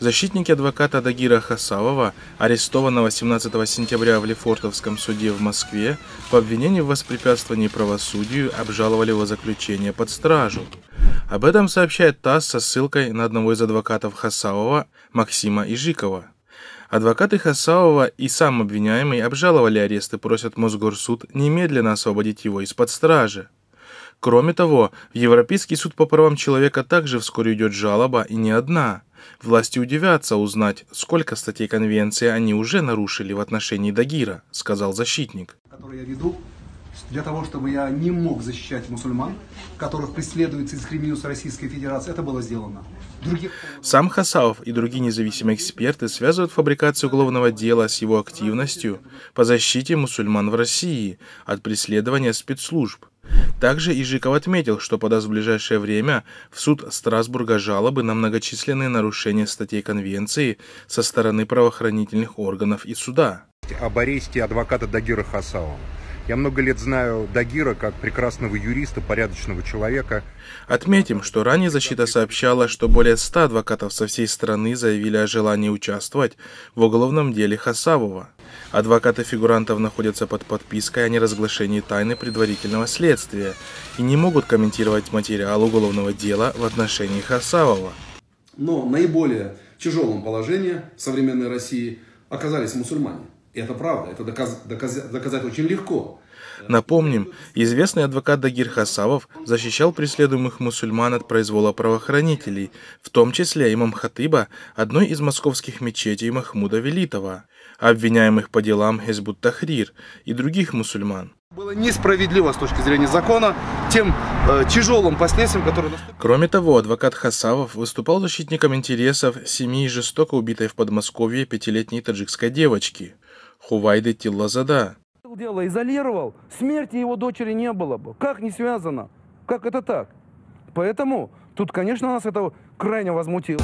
Защитники адвоката Дагира Хасавова, арестованного 17 сентября в Лефортовском суде в Москве, по обвинению в воспрепятствовании правосудию обжаловали его заключение под стражу. Об этом сообщает ТАСС со ссылкой на одного из адвокатов Хасавова, Максима Ижикова. Адвокаты Хасавова и сам обвиняемый обжаловали арест и просят Мосгорсуд немедленно освободить его из-под стражи. Кроме того, в Европейский суд по правам человека также вскоре идет жалоба, и не одна. Власти удивятся узнать, сколько статей конвенции они уже нарушили в отношении Дагира, сказал защитник. Который я веду для того, чтобы я не мог защищать мусульман, которых преследуется и дискриминируется Российская Федерация, это было сделано. Других... Сам Хасавов и другие независимые эксперты связывают фабрикацию уголовного дела с его активностью по защите мусульман в России от преследования спецслужб. Также Ижиков отметил, что подаст в ближайшее время в суд Страсбурга жалобы на многочисленные нарушения статей Конвенции со стороны правоохранительных органов и суда. Об аресте адвоката Дагира Хасава. Я много лет знаю Дагира как прекрасного юриста, порядочного человека. Отметим, что ранее защита сообщала, что более 100 адвокатов со всей страны заявили о желании участвовать в уголовном деле Хасавова. Адвокаты фигурантов находятся под подпиской о неразглашении тайны предварительного следствия и не могут комментировать материал уголовного дела в отношении Хасавова. Но наиболее тяжелом положении в современной России оказались мусульмане. И это правда, это доказ, доказ, доказать очень легко. Напомним, известный адвокат Дагир Хасавов защищал преследуемых мусульман от произвола правоохранителей, в том числе имам Хатыба, одной из московских мечетей Махмуда Велитова, обвиняемых по делам Хезбут Тахрир и других мусульман. Было несправедливо с точки зрения закона тем э, тяжелым последствиям, которые... Кроме того, адвокат Хасавов выступал защитником интересов семьи жестоко убитой в Подмосковье пятилетней таджикской девочки – Хувайды Тиллазада. Дело изолировал, смерти его дочери не было бы. Как не связано? Как это так? Поэтому тут, конечно, нас это крайне возмутило.